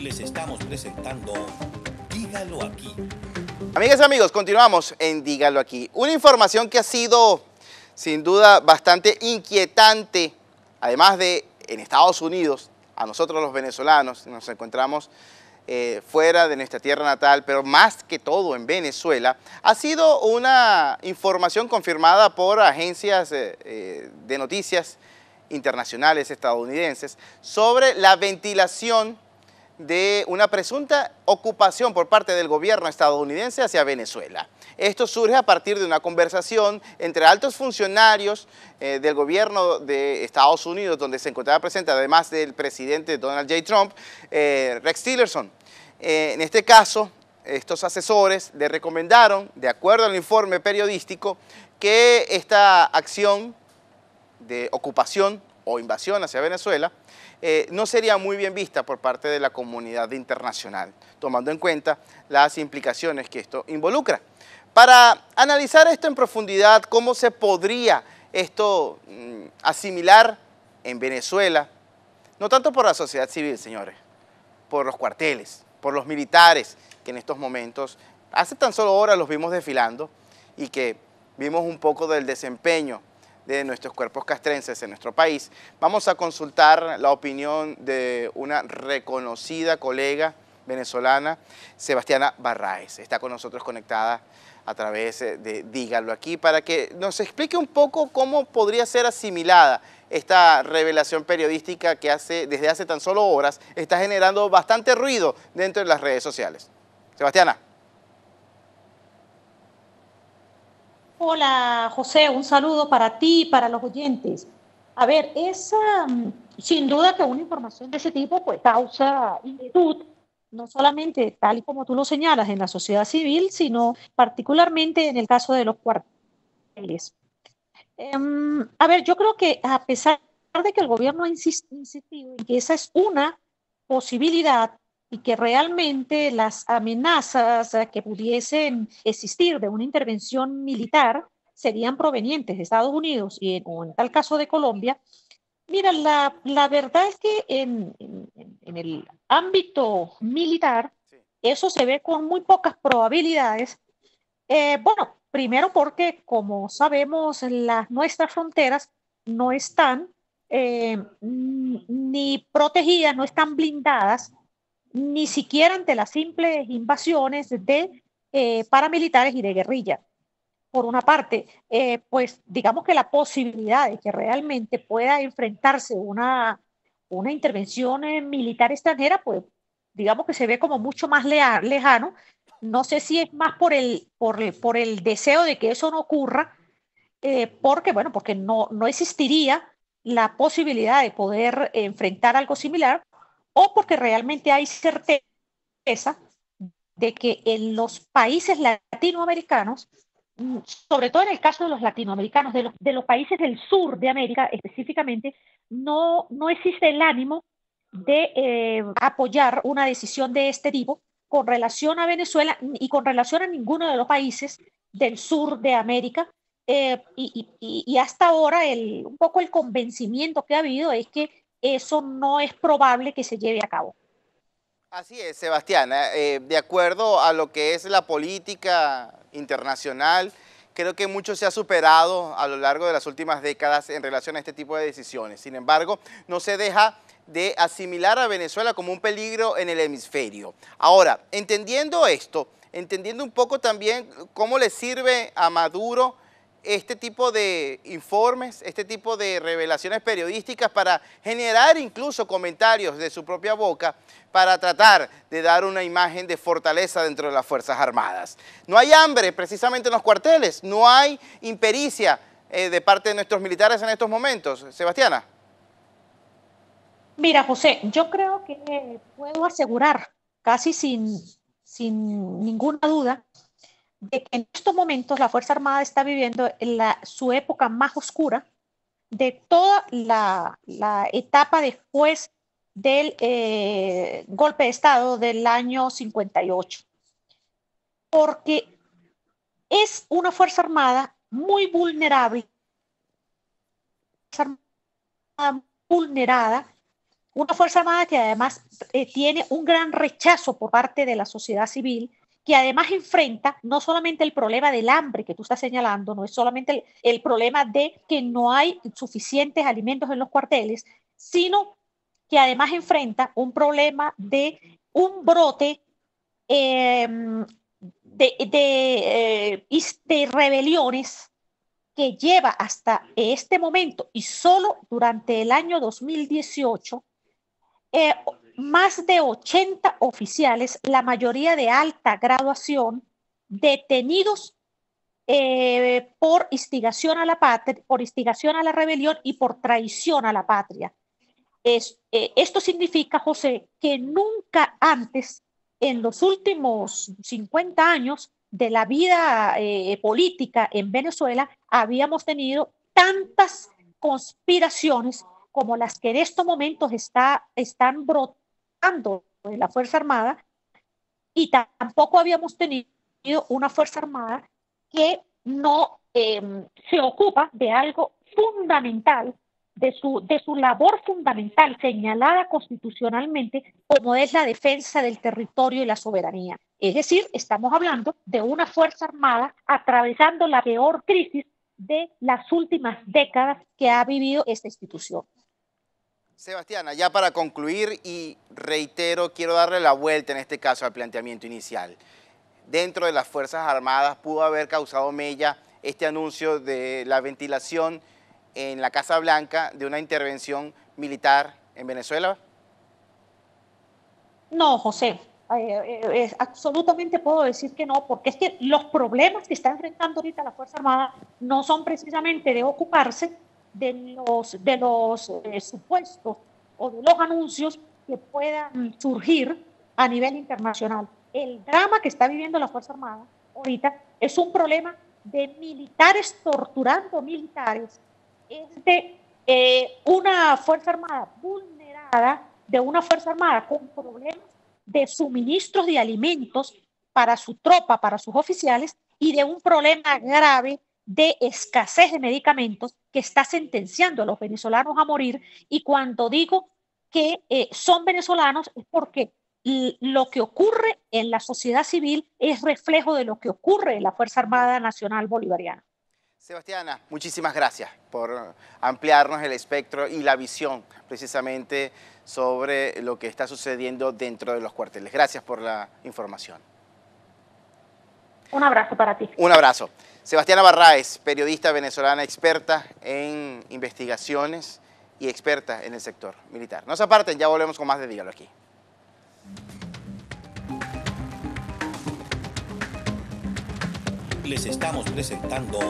les estamos presentando Dígalo aquí. Amigas y amigos, continuamos en Dígalo aquí. Una información que ha sido sin duda bastante inquietante, además de en Estados Unidos, a nosotros los venezolanos, nos encontramos eh, fuera de nuestra tierra natal, pero más que todo en Venezuela, ha sido una información confirmada por agencias eh, eh, de noticias internacionales estadounidenses sobre la ventilación de una presunta ocupación por parte del gobierno estadounidense hacia Venezuela. Esto surge a partir de una conversación entre altos funcionarios eh, del gobierno de Estados Unidos, donde se encontraba presente, además del presidente Donald J. Trump, eh, Rex Tillerson. Eh, en este caso, estos asesores le recomendaron, de acuerdo al informe periodístico, que esta acción de ocupación o invasión hacia Venezuela eh, no sería muy bien vista por parte de la comunidad internacional, tomando en cuenta las implicaciones que esto involucra. Para analizar esto en profundidad, cómo se podría esto mm, asimilar en Venezuela, no tanto por la sociedad civil, señores, por los cuarteles, por los militares, que en estos momentos, hace tan solo horas los vimos desfilando y que vimos un poco del desempeño de nuestros cuerpos castrenses en nuestro país, vamos a consultar la opinión de una reconocida colega venezolana, Sebastiana Barraez. Está con nosotros conectada a través de Dígalo aquí para que nos explique un poco cómo podría ser asimilada esta revelación periodística que hace, desde hace tan solo horas está generando bastante ruido dentro de las redes sociales. Sebastiana. Hola José, un saludo para ti y para los oyentes. A ver, es sin duda que una información de ese tipo pues causa inquietud, no solamente tal y como tú lo señalas en la sociedad civil, sino particularmente en el caso de los cuarteles. Em, a ver, yo creo que a pesar de que el gobierno ha insistido en que esa es una posibilidad, y que realmente las amenazas que pudiesen existir de una intervención militar serían provenientes de Estados Unidos y en, o en tal caso de Colombia. Mira, la, la verdad es que en, en, el ámbito militar eso se ve con muy pocas probabilidades. Eh, bueno, primero porque, como sabemos, las, nuestras fronteras no están eh, ni protegidas, no están blindadas ni siquiera ante las simples invasiones de eh, paramilitares y de guerrilla. Por una parte, eh, pues digamos que la posibilidad de que realmente pueda enfrentarse una, una intervención eh, militar extranjera, pues digamos que se ve como mucho más lejano. No sé si es más por el, por el, por el deseo de que eso no ocurra, porque, bueno, porque no, no existiría la posibilidad de poder enfrentar algo similar, o porque realmente hay certeza de que en los países latinoamericanos, mm, sobre todo en el caso de los latinoamericanos, de los, países del sur de América específicamente, no, no existe el ánimo de eh, apoyar una decisión de este tipo con relación a Venezuela y con relación a ninguno de los países del sur de América. Eh, y, y, hasta ahora el, un poco el convencimiento que ha habido es que eso no es probable que se lleve a cabo. Así es, Sebastián. Eh, de acuerdo a lo que es la política internacional, creo que mucho se ha superado a lo largo de las últimas décadas en relación a este tipo de decisiones. Sin embargo, no se deja de asimilar a Venezuela como un peligro en el hemisferio. Ahora, entendiendo esto, entendiendo un poco también cómo le sirve a Maduro este tipo de informes, este tipo de revelaciones periodísticas para generar incluso comentarios de su propia boca para tratar de dar una imagen de fortaleza dentro de las Fuerzas Armadas. No hay hambre precisamente en los cuarteles, no hay impericia eh, de parte de nuestros militares en estos momentos. Sebastiana. Mira, José, yo creo que puedo asegurar casi sin, sin ninguna duda de que en estos momentos la Fuerza Armada está viviendo su época más oscura de toda la, la etapa después del eh, golpe de Estado del año 58. Porque es una Fuerza Armada muy vulnerable, vulnerada una Fuerza Armada que además eh, tiene un gran rechazo por parte de la sociedad civil, que además enfrenta no solamente el problema del hambre que tú estás señalando, no es solamente el, problema de que no hay suficientes alimentos en los cuarteles, sino que además enfrenta un problema de un brote em, de, de, eh, de, rebeliones que lleva hasta este momento y solo durante el año 2018 eh, más de 80 oficiales, la mayoría de alta graduación, detenidos eh, por instigación a la patria, por instigación a la rebelión y por traición a la patria. Eh, esto significa, José, que nunca antes, en los últimos 50 años de la vida eh, política en Venezuela, habíamos tenido tantas conspiraciones como las que en estos momentos está, están brotando en la Fuerza Armada, y tampoco habíamos tenido una Fuerza Armada que no eh, se ocupa de algo fundamental de su, de su labor fundamental señalada constitucionalmente como es la defensa del territorio y la soberanía. Es decir, estamos hablando de una Fuerza Armada atravesando la peor crisis de las últimas décadas que ha vivido esta institución. Sebastiana, ya para concluir y reitero, quiero darle la vuelta en este caso al planteamiento inicial. Dentro de las Fuerzas Armadas pudo haber causado mella este anuncio de la ventilación en la Casa Blanca de una intervención militar en Venezuela? No, José, eh, eh, absolutamente puedo decir que no, porque es que los problemas que está enfrentando ahorita la Fuerza Armada no son precisamente de ocuparse de los, de los eh, supuestos o de los anuncios que puedan surgir a nivel internacional. El drama que está viviendo la Fuerza Armada ahorita es un problema de militares torturando militares es de eh, una Fuerza Armada vulnerada, de una Fuerza Armada con problemas de suministros de alimentos para su tropa, para sus oficiales, y de un problema grave de escasez de medicamentos que está sentenciando a los venezolanos a morir. Y cuando digo que eh, son venezolanos es porque lo que ocurre en la sociedad civil es reflejo de lo que ocurre en la Fuerza Armada Nacional Bolivariana. Sebastiana, muchísimas gracias por ampliarnos el espectro y la visión precisamente sobre lo que está sucediendo dentro de los cuarteles. Gracias por la información. Un abrazo para ti. Un abrazo. Sebastiana Barraez, periodista venezolana experta en investigaciones y experta en el sector militar. No se aparten, ya volvemos con más de Dígalo aquí. Les estamos presentando